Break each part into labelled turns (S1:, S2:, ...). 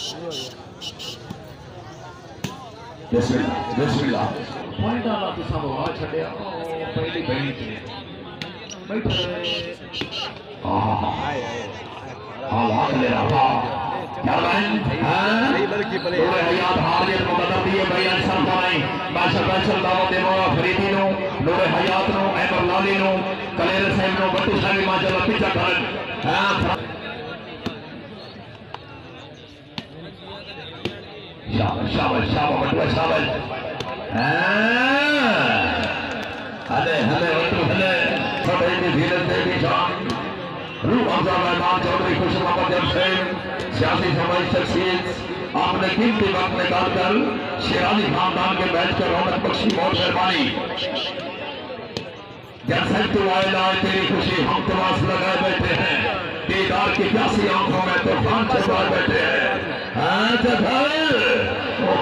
S1: بسم اللہ بسم اللہ
S2: پوائنٹ والا تو سب آ چھڑیا او پہلی بینچ بیٹھے
S1: ہاں ہاں لاکھ لے رہا کیا بہن پورے حیات حاضر مقدم دیئے بیان سر فرائیں باشر باشر دعوت مولا فریدی نو نور حیات نو احمد لالی نو کلیر صاحب نو بٹو صاحب ماشاءاللہ پیچھا کرن ہاں شابش شابش شابش بٹو شابش ہاں ہلے ہلے بٹو ہلے سب ایک دھیرے سے بھی شان روح حمزہ مہمان چودھری خوش محمد جمشید سیاسی سماجی شخصیت آپ نے قیمتی وقت نکال کر شیرازی خاندان کے بیٹھ کر رونق بخشی بہت مہربانی جیسے تو آئے لائے تیری خوشی ہم تماس لگائے بیٹھے ہیں دیدار کی پیاسی آنکھوں میں طوفان چلوائے بیٹھے ہیں ہاں جدھر وہ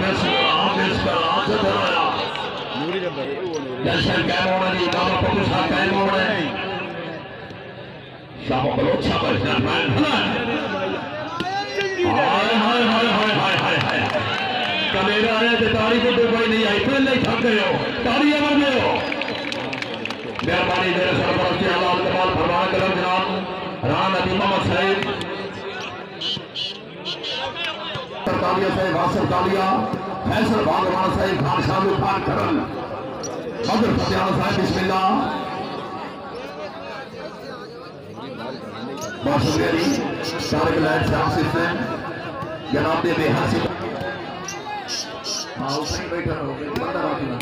S1: شاہ بلوچ ہائے ہائے ہائے ہائے ہائے ہائے ہائے کمیرے آئے تھے کو کوئی نہیں آئی پھر نہیں تھک گئے ہو امر گئے ہو مہربانی میرے سرپرستی اللہ الکمال فرمان کرم جناب ران نبی محمد سعید تالیہ سے واسر تالیہ فیصل بھاگوان صاحب خان شاہ شامل خان کرن مدر فتیان صاحب بسم اللہ بہت شکریہ جی سارے لائٹ شام سسٹم جناب دے بے حاصل
S2: ہاں اوپر ہی بیٹھا رہو بندہ راتی نا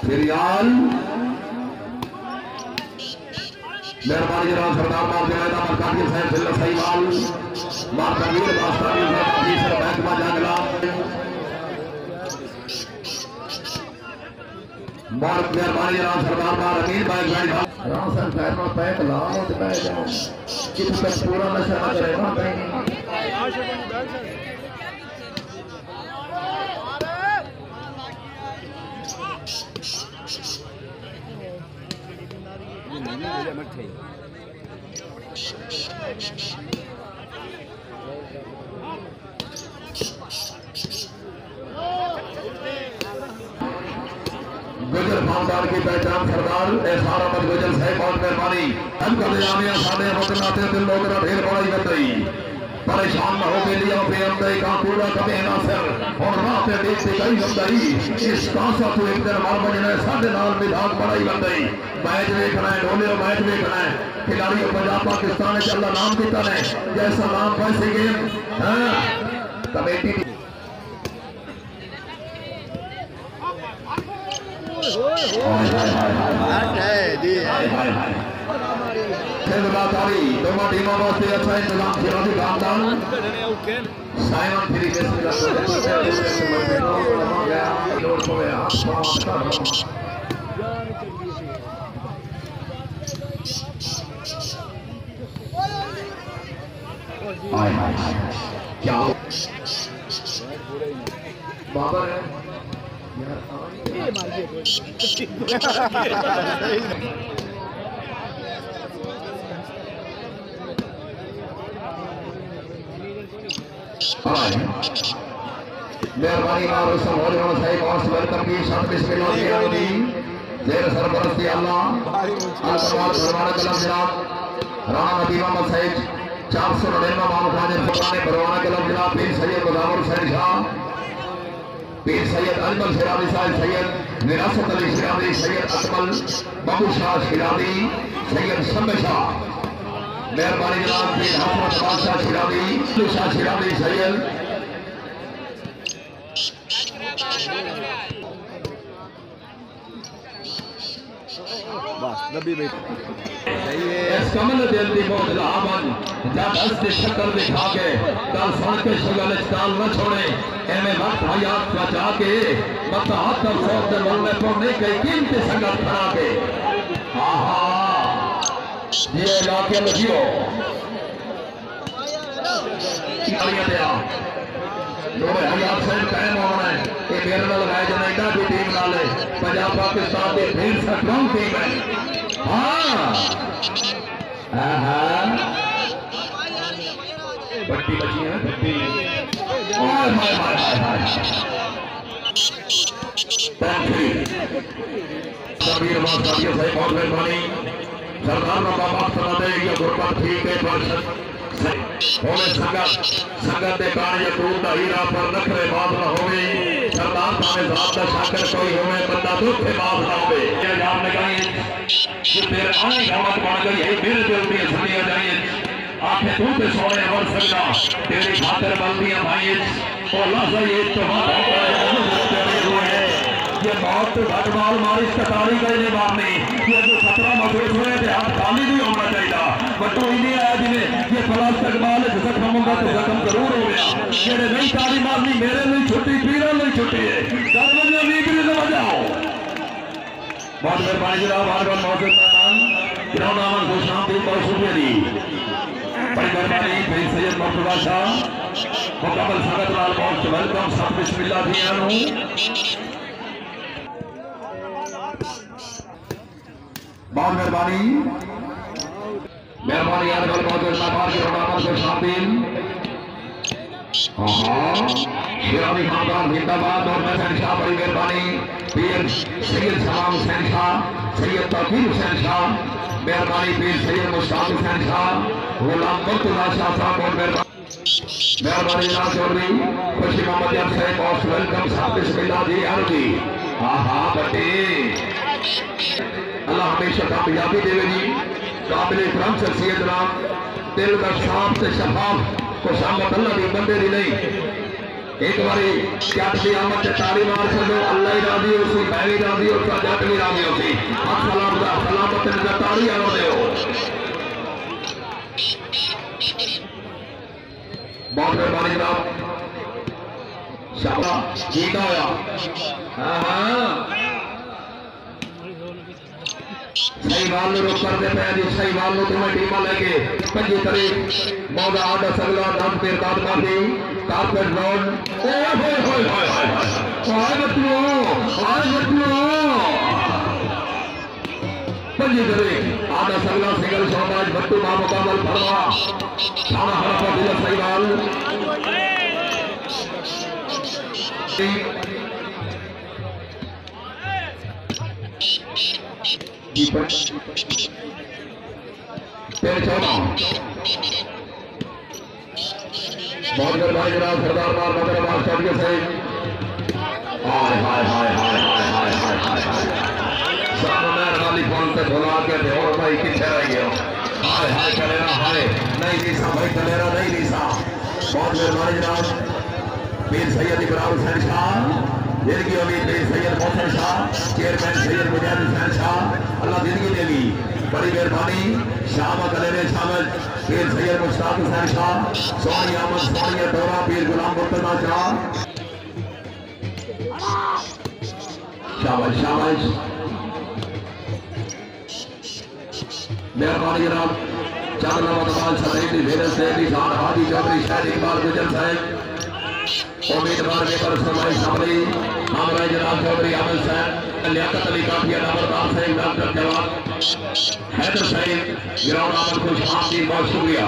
S1: فریال مہربانی جناب سردار مار جنیدہ مرکاتی صاحب صلی اللہ صحیح مار تنویر باستانی آفیسر محکمہ جانگلہ مار مہربانی جناب سردار مار امین بھائی بھائی
S2: رام سر خیر پیک لاؤ تو میں جاؤں کس تک پورا نشہ نہ کرے نا کہیں
S1: گجر خاندان کی پہچان سردار احسان احمد گجر صاحب بہت مہربانی۔ ہم کا دیامیاں سانے وطن آتے دل لوگ نہ ڈھیر بڑائی کر گئی پریشان نہ ہو کے لیا پہ اندائی کا کوڑا کبھی ناصر اور راہ پہ دیکھتے گئی بندائی اس کاسا تو ایک دن مار بجنے ساڑھے نال مدھاق بڑائی بندائی میچ دیکھنا ہے، ڈھولے میچ دیکھنا ہے۔ کھلاڑی پنجاب پاکستان ہے کہ اللہ نام دیتا ہے۔ جیسا نام پیسے گیم۔ ہاں کمیٹی دی خدماتاری ٹیموں واسطے اچھا انتظام کھیلوں کی خاندان سائمن فری کے کیا بابر ہے مہربانی اور اس مارو سمجھو صحیح بہت ویلکم کی شرط بسم اللہ کی آمدی زیر سرپرستی اللہ الکمال فرمان کلم جناب رانا نبی محمد سعید چار سو نڑینوہ مام خاجر فرمان پروانہ کلم جناب پیر سید مدامر حسین شاہ پیر سید اجمل شرابی صاحب، سید نراست علی شرابی سید اکمل بابو شاہ شرابی سید سم شاہ۔ مہربانی جناب، پیر حسن بادشاہ شرابی شاہ شرابی سید اس کمل دل دی موت لامن جب اس دی شکل دکھا کے کل سن کے شگل اچتال نہ چھوڑے ایمیں وقت حیات بچا کے مطا ہاتھ اور سوت دے ملنے پڑھنے کے قیمتی سنگت کھڑا کے آہا یہ علاقے لگیو کھڑیا دیا نور حیات سے قائم ہونا ہے یہ میرے نال لگائے جنائیٹا بھی ٹیم نالے پنجاب پاکستان کے بھیڑ سٹرونگ ٹیم ہے ہاں۔
S2: بچی ہے سبیر بات کریے صحیح بہت مہربانی سردار کا دے یہ ٹھیک ہے ہوئے سنگت سنگت دے کان یہ دا ہیرا پر نکھرے بات نہ ہوئے۔ سردار ذات دا شاکر کوئی ہوئے، بندہ دکھ کے نہ ہوئے۔ یہ جان لگائیں کہ تیرے آنے گھامت بڑھ گئی ہے میرے دل میں سنیا جائیں آنکھیں تو تے سونے ور سکتا تیری خاطر بلدیاں بھائیں اور اللہ سے یہ اتفاق ہوتا ہے، یہ موت تو گھٹ مال ماری ستاری گئی نے مارنی یہ جو خطرہ محسوس ہوئے تھے ہاتھ خالی بھی ہونا چاہیے۔ بٹو ہی نہیں آیا جی جنہیں یہ فلاس تک مال ہے زخم ہوں گا تو زخم ضرور ہو گیا۔ میرے نہیں تاری مارنی میرے نہیں چھٹی پیرا نہیں چھٹی ہے۔ گھر میں جو بھی کری سمجھ بہت مہربانی جناب بار بار موجود مہمان گراؤں نامن کو شام دی بہت شکریہ دی بڑی مہربانی جی، بھائی سید مرتضی شاہ مکمل سنگت لال پہنچ ویلکم، سب بسم اللہ دیا جی ہوں بہت مہربانی۔ مہربانی یاد کر بہت اجتماع کے رونامت کو شامل شیرانی خاندان زندہ باد اور میں حسین شاہ بڑی مہربانی پیر سید سلام حسین شاہ سید توقیر حسین شاہ مہربانی پیر سید مشتاق حسین شاہ غلام مرتضی شاہ صاحب بہت مہربانی مہربانی جناب چودھری خوشی محمد یار صاحب موسٹ ویلکم صاحب بسم اللہ جی ہر جی ہاں بٹے اللہ ہمیشہ کامیابی دے جی قابل اکرام شخصیت نام دل کا صاف سے شفاف کو شامت اللہ دی بندے دی نہیں۔ ایک باری کیا تھی آمد سے تاری مار سکو اللہ ہی راضی ہو سی میں بھی راضی ہو سا جات بھی راضی ہو سی۔ حق سلام دا سلامت نے تاری آنا دے ہو۔ بہت مہربانی جناب۔ شاہ ٹھیک ہویا ہاں ہاں۔ صحیح والوں کو کر دیتا ہے جو صحیح والوں تمہیں ٹیمہ لے کے پنجی طریق موضا آدھا سگلا دم پیر دادتا دی کارپیٹ روڈ اوہ ہوئے ہوئے ہوئے ہوئے آئے بکنو آئے بکنو پنجی طریق آدھا سگلا سگل شہباج بٹو بابا کامل پھروا شانہ حرفہ دیلہ صحیح وال آئے بال Keeper. تیرے چودہ بہت مہربانی جناب سردار مار مدر آباد چودھری سے ہائے ہائے ہائے ہائے ہائے ہائے ہائے ہائے ہائے سب مہربانی فون سے بھلا کے دے بھائی کتنے رہ گیا ہائے ہائے کلیرا ہائے نہیں دیسا بھائی کلیرا نہیں دیسا بہت مہربانی جناب پیر سید ابراہیم حسین شاہ زندگی امید پیر سید محسن شاہ چیئرمین سید مجاہد حسین شاہ۔ اللہ زندگی دے لی بڑی مہربانی شام کلیرے شامل۔ پیر سید مشتاق حسین شاہ، سونی احمد، سونی دورہ پیر غلام مرتضی شاہ۔ شاباش شاباش مہربانی جناب چار نمبر اقبال سرائیل دی بھیرل سے نشان حاجی چودھری شہر اقبال، گجر صاحب۔ امیدوار میں پر سرمائی شاملی ہمارے جناب چودھری عامل صاحب لیاقت علی کافیہ نامردار صاحب ڈاکٹر جواب حیدر صاحب گراؤنڈ عامل خوش آمدید بہت شکریہ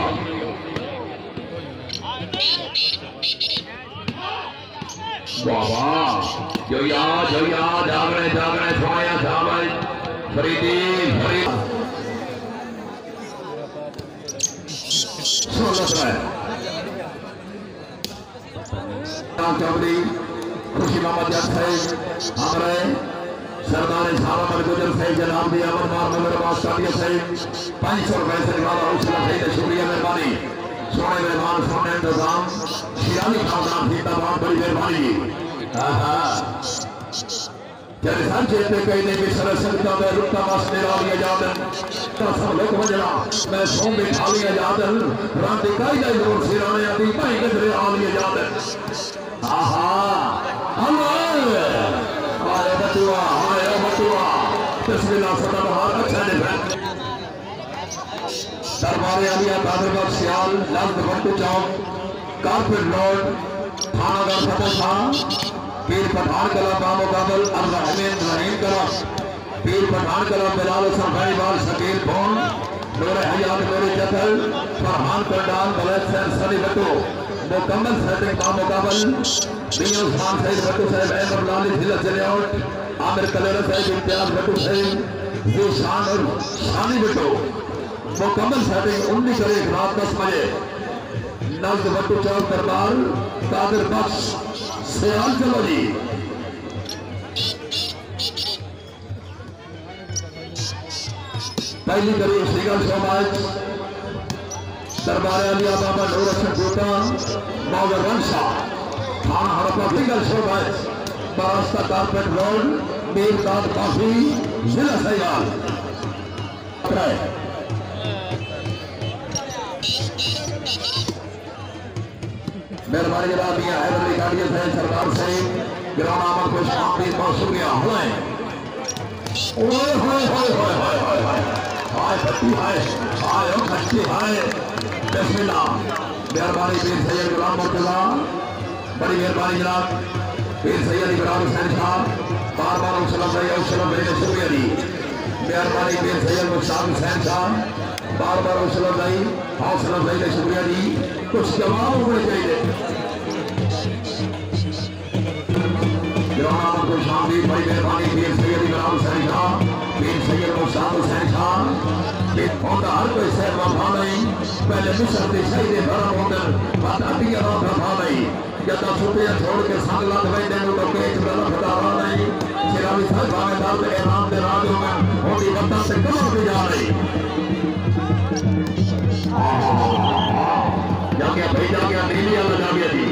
S2: بابا جو یاد جو یاد جاگنے جاگنے سوایا شامل فریدی فرید سولت رہے رام چودھری خوشی محمد جات صاحب ہمارے سردار سارا مر گجر صاحب جناب دی امر مار مگر باس کاتیہ صاحب پانچ سو روپے سے نوالا حوصلہ صاحب شکریہ مہربانی سونے مہمان سونے انتظام شیرانی خاندان زندہ باد بڑی مہربانی جب سانچے تے کئی نے بھی سر سکتا میں رکتا باس میرا لیا جادن تا سب لوگ بجلا میں سوم بھی کھا لیا جادن رات دکھائی جائے دور سیرانے آدھی پائی گزرے آ لیا جادن آہا دربار علیہ قادر بخش سیال لفظ بھٹو چوک کارپٹ روڈ تھانہ گڑھ فتح شاہ پیر پٹھان کلا بام مقابل الرحمین رحیم کلا پیر پٹھان کلا بلال حسن بھائی بال شکیل بون
S1: نور حیات نور جتل فرحان کردان بلد سین سلی بٹو مکمل سیٹنگ با مقابل میاں عثمان سید بٹو صاحب احمد لالی ضلع چلیاؤٹ عامر کلیرہ صاحب، امتیاز بٹو صاحب یہ شان اور شانی بٹو، مکمل سیٹنگ انیس اور ایک رات دس بجے نزد بٹو چوک دربار، قادر بخش سیال چلو جی۔ پہلی کری سیگل سوماج دربار علی بابا نور حسن گوتا مولا رنسا تھانہ ہرپا سیگل سوماج براستہ کارپیٹ روڈ، میر داد کافی ضلع سیال مہربانی جناب میاں حیدر علی گاڑی سے سرکار سے گراؤنڈ آمد کو شامل بہت ہو گیا ہوئے اوئے ہوئے ہوئے ہوئے ہوئے ہوئے ہوئے۔ ہائے بچی ہائے۔ بسم اللہ۔ مہربانی پیر سید غلام مرتضی بڑی مہربانی جناب۔ پیر سید ابراہیم حسین صاحب بار بار وسلم بھائی وسلم بھائی نے شکریہ دی مہربانی پیر سید مشتاق حسین صاحب بار بار وسلم بھائی حوصلہ بھائی نے شکریہ دی کچھ جواب ہونے چاہیے۔ گراؤنڈ کو شامل بڑی مہربانی۔ پیر سید ابراہیم حسین صاحب سید مشتاق حسین صاحب یہ ہوتا ہر کوئی سید وفا نہیں پہلے مصر دی شہید بھرم ہوندر بات اٹی رات وفا نہیں جتا چھوٹیاں چھوڑ کے سنگ لات بیٹھے نو تو کیچ بلا خدا نہیں۔ شراوی صاحب بانے دار دے احرام دے راجوں میں ہوتی وطن سے کمر بھی جا رہی جا کے بھائی جا کے نیلی اللہ جا گیا جی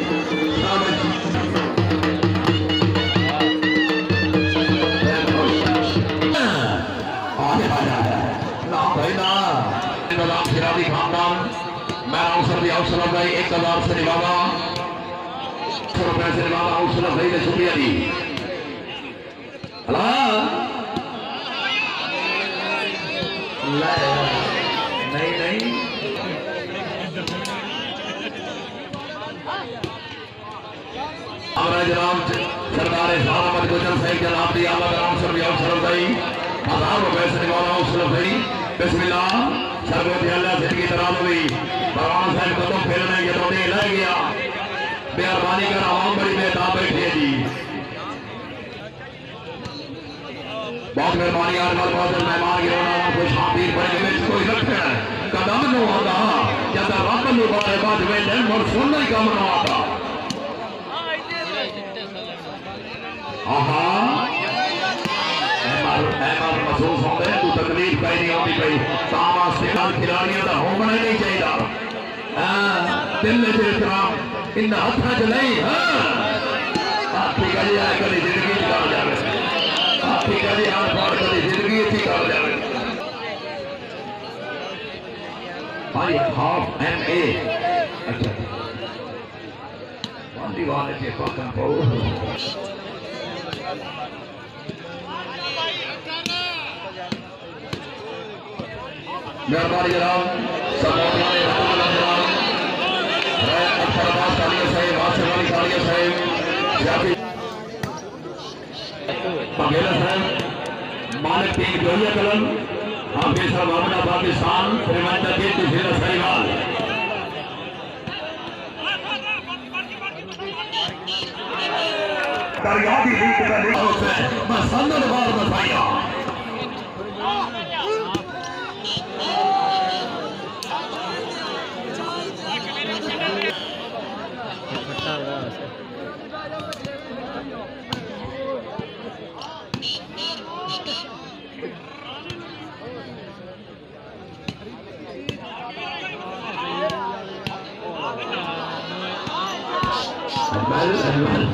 S1: اوسر بھائی ایک ہزار سے نبھاوا سو روپے سے نبھاوا اوسر بھائی نے شکریہ دی نہیں نہیں۔ ہمارا جناب سردار شاہ احمد گجر صاحب جناب دی آمد رام سر بھی اوسر بھائی ہزار روپے سے نبھاوا اوسر بھائی بسم اللہ۔ سرگوتی اللہ سے کی طرح ہوئی۔ بھگوان صاحب قدم پھیلنے کے تو نہیں لے گیا۔ مہربانی کر عوام بڑی بہتا بیٹھے جی۔ بہت مہربانی آج بار بہت مہمان کے رونا ہوں خوش حاضر بڑے میں کوئی رکھتے ہیں قدم نو آگا جیسا رب نو بارے بعد میں دن مر سننے کا منو آتا۔ آہا۔ احمد احمد محسوس ہوندے تو تکلیف کہیں نہیں ہوتی پئی۔ تام آستیقال کھلاڑیاں دا ہومنا ہی نہیں چاہیے ہاں دل میں جو احترام ان ہتھا چ نہیں ہاں ہاتھی کا جی آئے کلی زندگی چ کر جاوے ہاتھی کا جی آن پار کلی زندگی چ کر جاوے ہاں ہاف ایم اے اچھا واندی والے کے پاکن پاؤ مہربانی جناب سپورٹ والے جناب رائے اکثر عباس تالیہ صاحب آصف علی تالیہ صاحب شافی بگیلا صاحب، مالک تین جوہیہ کلم حافظ صاحب آمدہ پاکستان پریمندہ کیتی ضلع سریوال کریادی لیگ کا لیگ ہاؤس ہے بس اندر بار بتائیا المال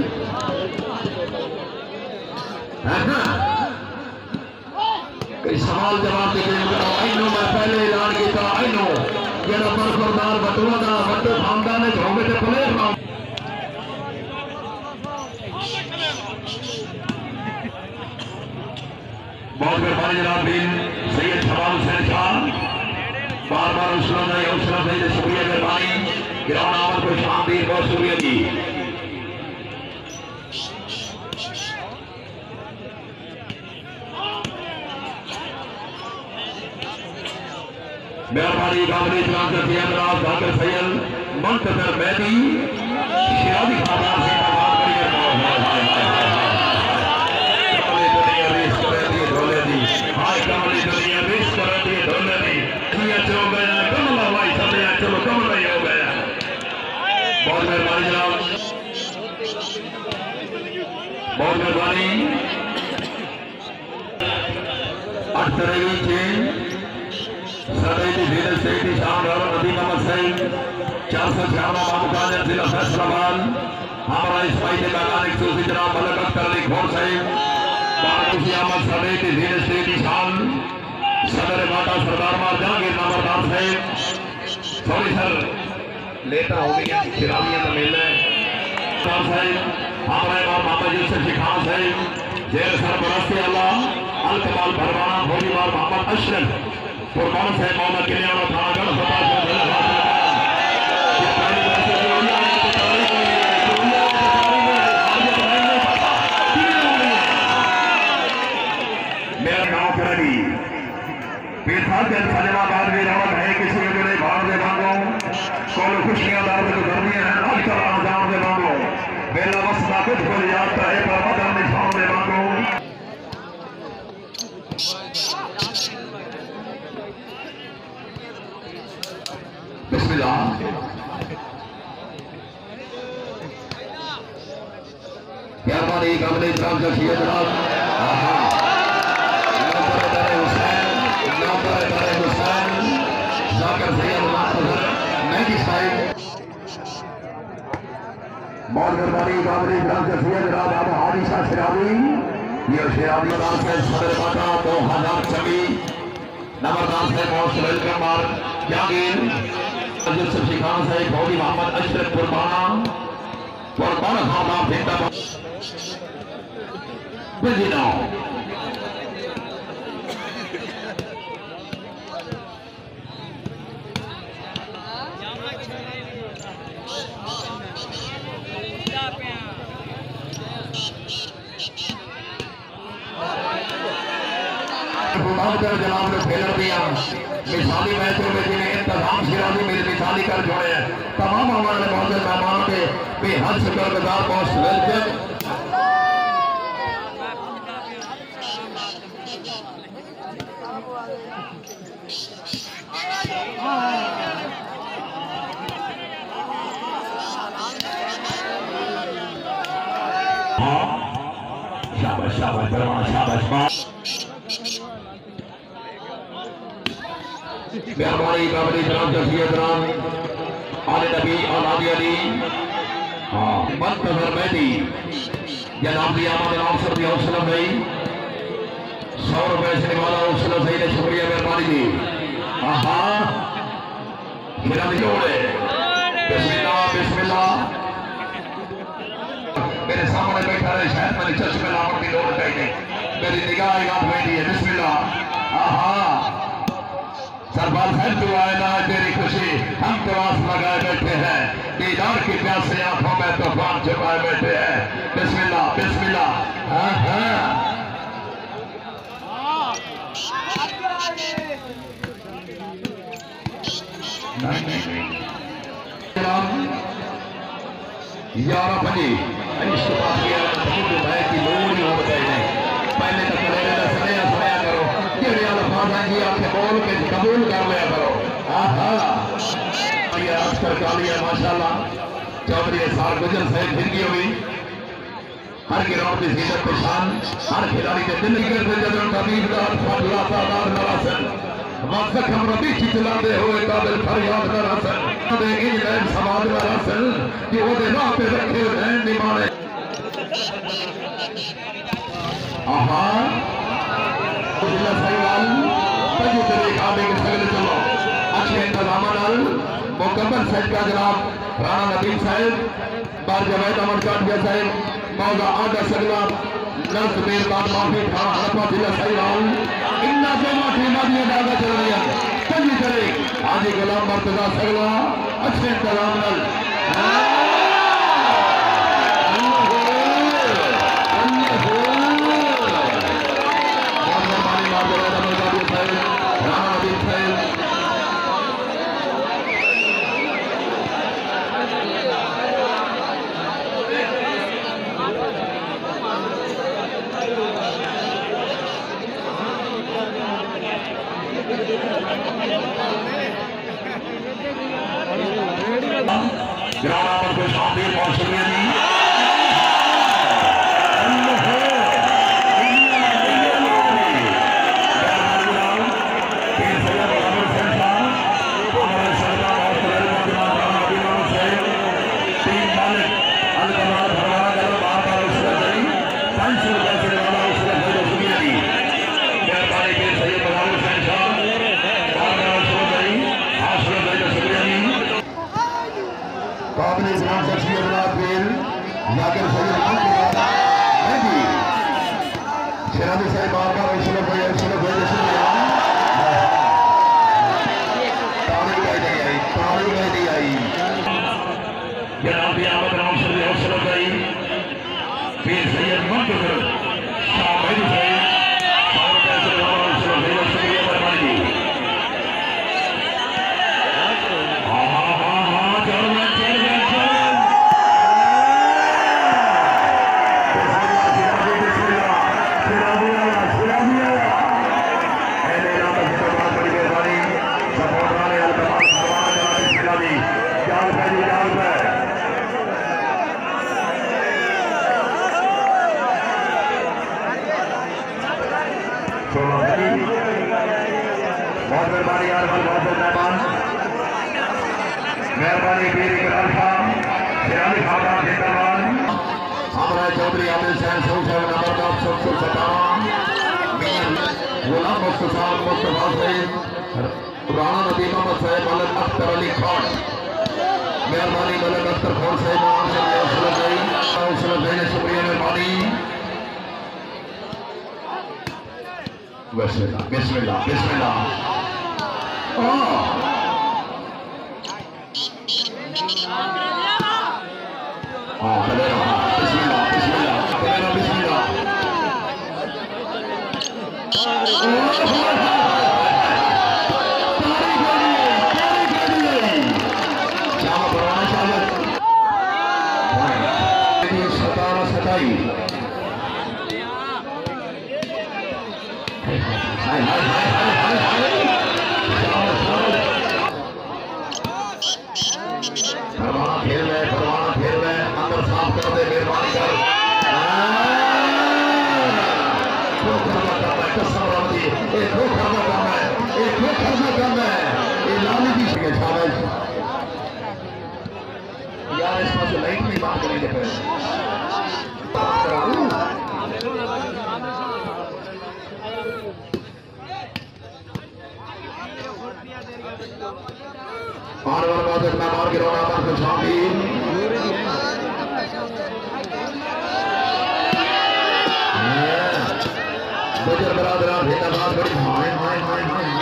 S1: المال کئی سوال جواب دے کے کرو اینو میں پہلے اعلان کیتا، اینو۔ جڑا برخوردار بٹوا دا بٹو خاندان وچ ہوے تے پلے بناؤ بہت مہربانی جناب بین سید شباب حسین خان بار بار اسلام نے اسلام نے شکریہ مہربانی گراؤنڈ آمد کو شام دیر بہت شکریہ جی
S2: مہربانی قابل اسلام سے سید راز ڈاکٹر سید منتظر بیدی شیرازی خاندان سے انتخاب کریے ہائے ہائے ہائے ہائے کملی دنیا ریس کرے دی ڈھولے دی ہائے کملی دنیا ریس کرے دی ڈھولے دی دنیا چلو گیا کملا بھائی سبیا چلو کملا ہی ہو گیا بہت مہربانی جناب بہت مہربانی اٹھ طرح چین سدائی دی دل شام اور نبی محمد سعید چار سو چھیانوے بابو ضلع فیصلہ آباد ہمارا اس فائدے کا گانے سوسی جناب ملکت کرلی گھوڑ صاحب بارکوشی احمد سدائی دی دل شام صدر ماتا سردار مار جہانگیر نمبردار صاحب سوری سر لیٹر ہو گئی ہیں شرابیاں تو مل رہے صاحب ہمارے امام محمد یوسف جی خان صاحب زیر سرپرستی اللہ الکمال بھروانا، بھولی بار محمد اشرف قربان صاحب مولا کلیان و تھانا گڑھ سے دل حاصل ہے تو تاریخ ہوئی ہے جو ہوئی ہے تو تاریخ ہوئی ہے آج یہ بھائی نہیں پتا کیوں ہو رہی ہے میرا نام کرنی پیسا دل سجنا بعد بھی رونق ہے کسی کے جڑے بھاڑ دے مانگو کول خوشیاں دار کو گرمیاں ہیں آج کل آزام دے مانگو بیلا وسطہ کچھ کو جاتا ہے پر مدن نشان دے مانگو بسم اللہ مہربانی قابل اسلام کا شیعہ جناب۔ نمبر در حسین نمبر در حسین ذاکر سید منتظر مہدی صاحب بہت مہربانی قابل اسلام کا شیعہ جناب ابو حادی شاہ شرابی یہ شرابی مدار سے صدر باٹا دو ہزار چمی نمبردار سے بہت سلیل کمار جاگیر جس یوسف شیخان صاحب، بھولی محمد اشرف قربانہ قربانہ خاندان زندہ بجی ناؤ۔ جناب نے پھیلر دیا۔ مثالی میچوں میں جنہیں انتظام شرازی میرے مثالی کر جوڑے ہیں۔ تمام ہمارے معزز مہمان کے بے حد شکر گزار بہت ویلکم ہاں۔ شاباش شاباش برمان شاباش۔ باش مہربانی قابل جناب جزیہ جناب آل نبی اور آبی علی ہاں، منتظر مہدی جناب دی آمد نام سر دی حوصلہ بھائی، سو روپے سے نوالا حوصلہ صحیح نے شکریہ مہربانی دی۔ آہا میرا بھی بسم اللہ بسم اللہ میرے سامنے بیٹھا رہے شاید میں نے چشمے لاؤں کی لوڑ کہنے میری نگاہ یاد بیٹھی ہے بسم اللہ آہا۔ سربال صاحب جو تیری خوشی، ہم تو آس لگائے بیٹھے ہیں۔ دیدار کی پیاسے آنکھوں میں طوفان چھپائے بیٹھے ہیں۔ بسم اللہ بسم اللہ۔ ہاں ہاں۔ نہیں نہیں نہیں یارہ بھلی عشق باقی ہے بھول بھائی کی لوڑی ہو بتائی نہیں پہلے تک میرے نہ سنیا سنیا کرو کیڑے الفاظ ہیں جی آپ کے بول کے قبول کر لیا کرو۔ آہا یہ آج کر کالی ہے، ماشاءاللہ۔ چودھری سال گزر سے زندگی ہوئی ہر گراؤنڈ کی زینت پشان ہر کھلاڑی کے دل نکل سے جدر طبیب دار فاضلہ سادار نواسن وقت ہم ربی چچلا دے ہوئے قابل فریاد کر حسن دے ان لین سماج میں حسن کہ وہ دے راہ پہ رکھے رہن نمانے۔ آہا اللہ سیوال تجھے تیرے کعبے سگلے چلو اچھے انتظامہ نال مکمل سیٹ کا جناب رانا ندیم صاحب بار جوید امن کاٹیا صاحب موضع آدھا سگلا نرد میر بات معافی تھا حرفہ دلہ سیوال انہا جو معافی مادی اداغہ چل رہی ہے تجھے تیرے آجی غلام مرتضی سگلا اچھے انتظام نل جناب آمد کو شامل بہت شکریہ جی
S1: قابل اسلام شخصیت اللہ پھر ذاکر سید خان کے بعد ہے جی شیرازی صاحب بار بار اشرف بھائی اشرف بھائی اشرف بھائی تالی گئی نہیں آئی تالی گئی نہیں آئی
S2: جناب آمد رام شروع حوصلہ گئی پیر سید منتظر شاہ بھائی صاحب سو روپے سے بابا حوصلہ بھائی شکریہ مہربانی جی ہاں ہاں ہاں ہاں چل گیا چل گیا چل گیا بسم اللہ سراجی آیا سراجی آیا اہل علاقہ سے بات بڑی مہربانی سپورٹ والے التماس فرمانا جناب بسم اللہ جی جال پہ جی جال پہ سولہ بھائی بہت مہربانی یار بھائی بہت بہت مہمان مہربانی پیر اقرار خان شیرالی خاندان زندہ باد
S1: ہمارا چودھری عادل سین سو سو نمبر کا سو سو ستاون غلام مصطفیٰ مصطفیٰ صاحب رانا ندیم محمد صاحب ملک اختر علی خان مہربانی ملک اختر خان صاحب وہاں سے یہ حوصلہ گئی حوصلہ گئی نے شکریہ مہربانی بسم اللہ بسم یار، اس پاس لائٹ نہیں بات کریں گے پھر بات بات ہے میں مار کے رونا پر بجر برادران زندہ باد بڑی ہائے ہائے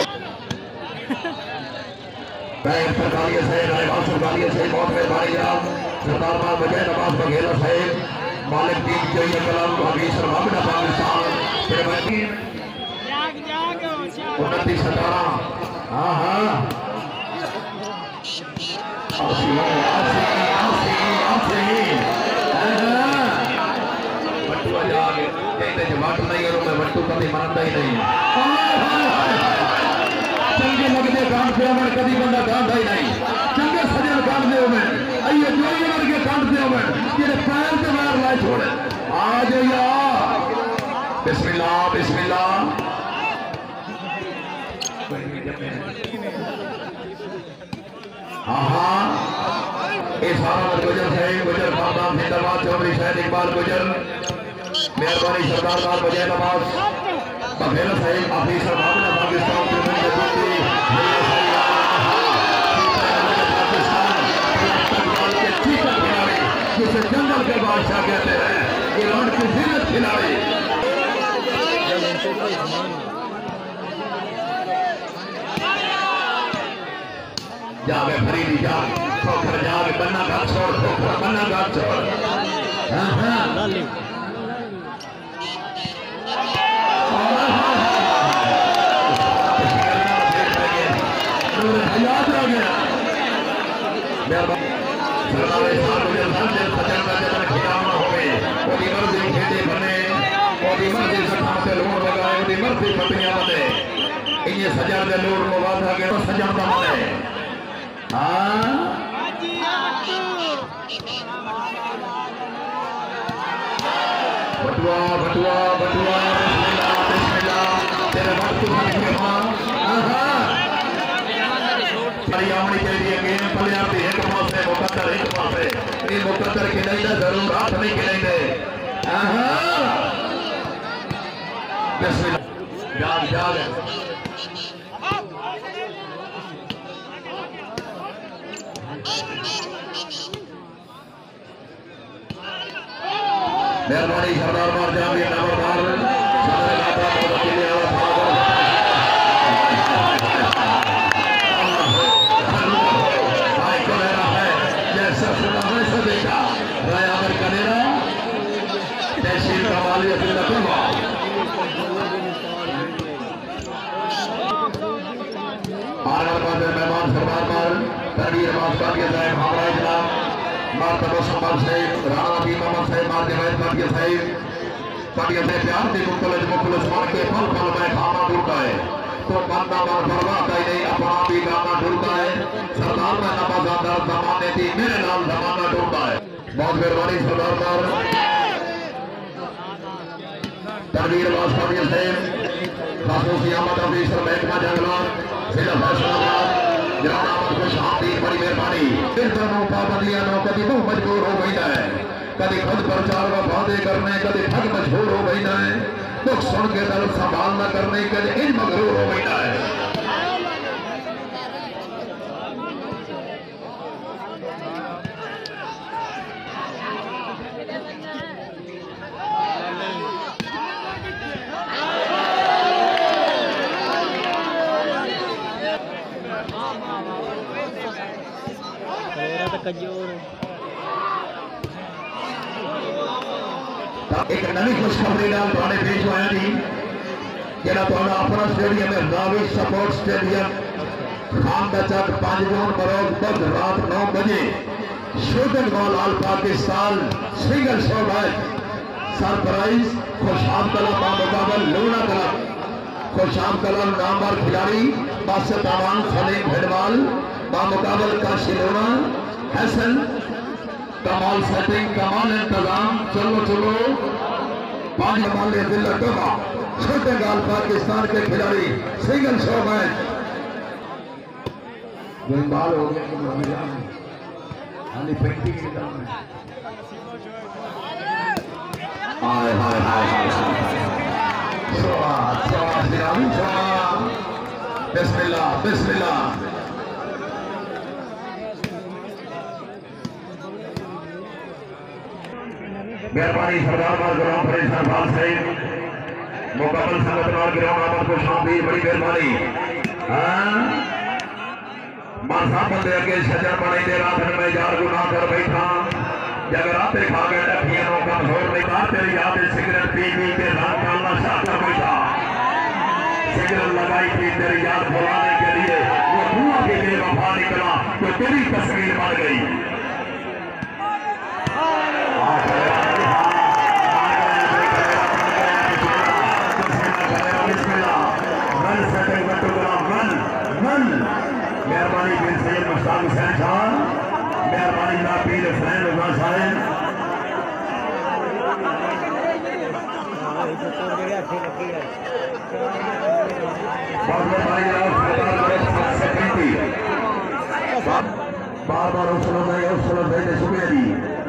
S1: بینک سرکاریہ صاحب رائے بات سرکاریہ صاحب بہت مہربانی جناب سردار بار بجائے نواز بگیلا صاحب مالک دین جوئی کلام، حبیب سرمابنا پاکستان پھر میں
S3: جاگ جاگ
S1: انتی ستارہ۔ ہاں ہاں۔ آسی آسی آسی آسی بٹو آجا آگے کہتے جو نہیں کروں میں بٹو کبھی مانتا ہی نہیں چنگے لگتے کانٹ پہ ہمیں کبھی بندہ کانٹا ہی نہیں۔ چنگے سجن کانٹ دے ہمیں ایے جو ہی مر کے کانٹ دے ہمیں کہ پیر سے مار لائے چھوڑے۔ آ جائیے بسم اللہ بسم اللہ۔ ہاں, ہاں۔ اس حالت گجر سے گجر خاندان زندہ باد چودھری شہید اقبال گجر مہربانی سردار لال بجے نواز بغیر صاحب آفیسر بابنا پاکستان ترمن کے دوسری میرے جسے جنگل کے بادشاہ کہتے ہیں یہ ایران کی زینت کھلاڑی جاوے فریدی جا کھوکھر جاوے بننا کا چھوڑ کھوکھر بننا کا چھوڑ۔ ہاں ہاں۔ نور حیات آ گیا تے لوڑ لگائے دی مرضی پتیاں دے ایے سجن دے لوڑ کو وعدہ گئے تو سجن دا منے ہاں
S2: بٹوا بٹوا بٹوا بسم اللہ بسم اللہ تیرے وقت میں مہمان آہا پڑی آمنی چاہیے گیم پلے آپ ایک پاسے مقدر ایک پاسے یہ مقدر کھلیں دے ضرور آپ نہیں کھلیں دے آہا بسم یاد جاگ مہربانی سردار مار جامعہ نمبردار صدر علاقہ مولا قلعہ و صحابہ بھائی کو میرا ہے جیسا سنا ویسا دیکھا رائے آمر کنیرا تحصیل کا والی عبد اللہ کروا آنر بازر مہمان سردار مار تنویر باز کاٹیا صاحب ہمارا اجلام مار تبو سمال صاحب رانا بی محمد صاحب مار جوائد کاٹیا صاحب کاٹیا صاحب پیار دی مختلف مختلف مان کے پھل پھل میں کھانا ڈھونڈتا ہے۔ تو بندہ من فرماتا ہی نہیں، اپنا بھی گانا ڈھونڈتا ہے۔ سردار میں نماز نمازاندار زمانے تھی میرے نام زمانہ ڈھونڈتا ہے۔ بہت مہربانی سردار مار تنویر باز کاٹیا صاحب خاصوصی احمد افیسر محکمہ جنگلات ضلع فیصلہ آباد جناب آپ خوش شہادی بڑی مہربانی۔ دل پابندیاں نو کبھی وہ مجبور ہو گئی ہے۔ کدی خود پرچار وفادے کرنے، کدی ٹھگ مشہور ہو گئی ہے۔ دکھ سن کے دل سنبھال نہ کرنے کدی ان مغرور ہو گئی ہے۔ نئی خوشخبری نال تواڈے پیش ہویا جی جڑا تہاڈا اپنا سٹیڈیم ہے، راوی سپورٹ سٹیڈیم۔ خان چک 5 جون بروز بدھ رات 9 بجے۔ شوٹنگ مال all Pakistan single show match. Surprise Khushab کلام با مقابل لونا کلام خوشاب کلام نامور کھلاڑی باسط امان سلیم بھیڑوال با مقابل کاشی لونا، حسن۔ کمال سیٹنگ کمال انتظام۔ چلو چلو۔ پانچ مالے دل ٹوبا چھوٹے گال پاکستان کے کھلاڑی، سنگل شو میچ۔ دن بال ہو گیا کہ رمضان خالی پینٹنگ کے کام ہے۔ ہائے ہائے ہائے ہائے سواد سواد سیامی سواد۔ بسم اللہ بسم اللہ۔ مہربانی سردار مار گرام فرید سرفال صاحب، مکمل سنگت نال گرام آمد کو شامدی بڑی مہربانی۔ ہاں؟ ماں صاحب بندے اگے شجر بنائی دے رات میں یار گناہ کر بیٹھا۔ جب راتے کھا گئے ڈکیاں نو کمزور نہیں کہا تیری یاد سگریٹ پی پی کے رات کا اللہ شاہ کر بیٹھا۔ سگریٹ لگائی تھی تیری یاد بھلانے کے لیے۔ وہ دھواں کے لیے وفا نکلا۔ تو تیری تصویر بن گئی مہربانی بن حسین خان مہربانی نا پیر حسین رضا صاحب بہت مہربانی جناب بار بار حوصلہ دے حوصلہ دے دے شکریہ جی